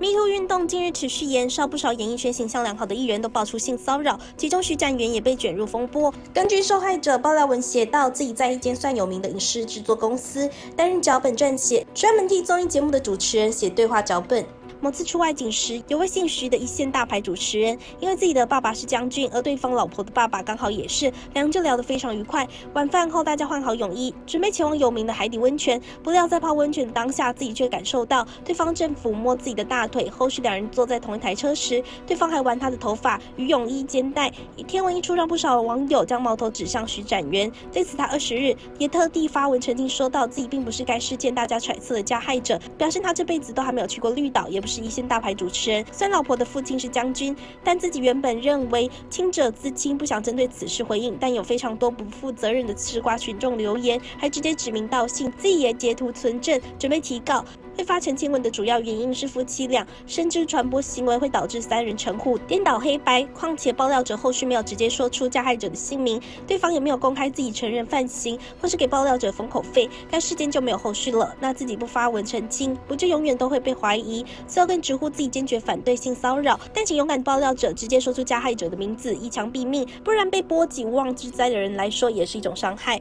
Me Too 运动近日持续延烧，不少演艺圈形象良好的艺人都爆出性骚扰，其中徐展元也被卷入风波。根据受害者爆料文写道，自己在一间算有名的影视制作公司担任脚本撰写，专门替综艺节目的主持人写对话脚本。某次出外景时，有位姓徐的一线大牌主持人，因为自己的爸爸是将军，而对方老婆的爸爸刚好也是，两人就聊得非常愉快。晚饭后，大家换好泳衣，准备前往有名的海底温泉。不料在泡温泉的当下，自己却感受到对方正抚摸自己的大腿。后续两人坐在同一台车时，对方还玩他的头发与泳衣肩带。天文一出，让不少网友将矛头指向徐展元。对此，他二十日也特地发文澄清，说到自己并不是该事件大家揣测的加害者，表示他这辈子都还没有去过绿岛，也不。是一线大牌主持人，虽然老婆的父亲是将军，但自己原本认为清者自清，不想针对此事回应。但有非常多不负责任的吃瓜群众留言，还直接指名道姓，自己也截图存证，准备提告。会发澄清文的主要原因是夫妻俩深知传播行为会导致三人成虎，颠倒黑白。况且爆料者后续没有直接说出加害者的姓名，对方也没有公开自己承认犯行，或是给爆料者封口费，该事件就没有后续了。那自己不发文澄清，不就永远都会被怀疑？最后更直呼自己坚决反对性骚扰，但请勇敢爆料者直接说出加害者的名字，一枪毙命，不然被波及无妄之灾的人来说也是一种伤害。